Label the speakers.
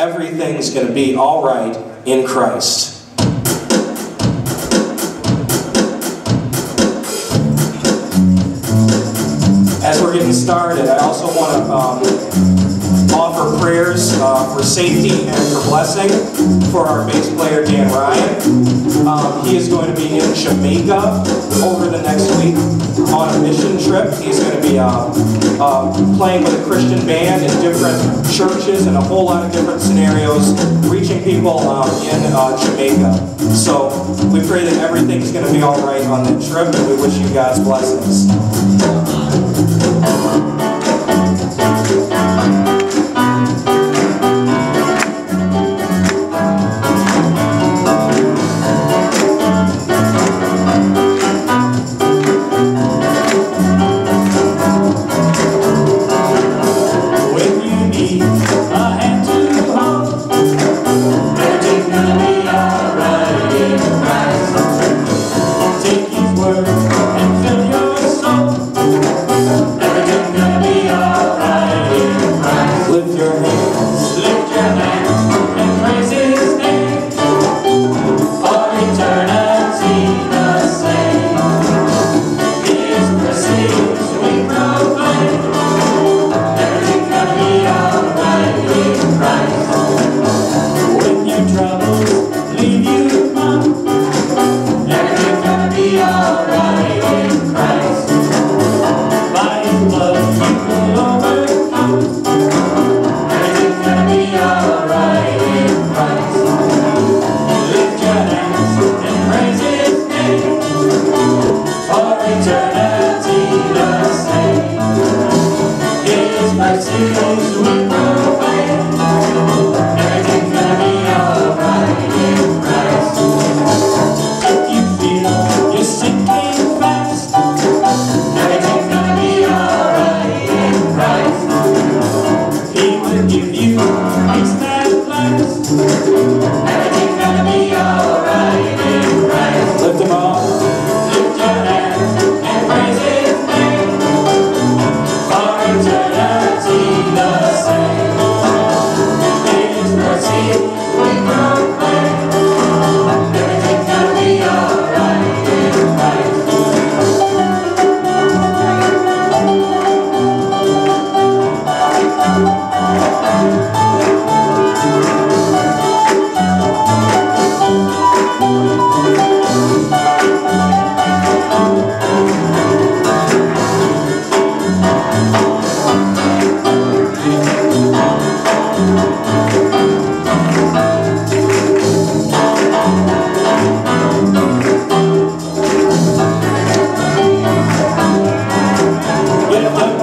Speaker 1: everything's going to be all right in Christ. As we're getting started, I also want to um, prayers uh, for safety and for blessing for our bass player Dan Ryan. Um, he is going to be in Jamaica over the next week on a mission trip. He's going to be uh, uh, playing with a Christian band in different churches and a whole lot of different scenarios, reaching people um, in uh, Jamaica. So we pray that everything's going to be all right on that trip, and we wish you guys blessings.
Speaker 2: His mercies we Lift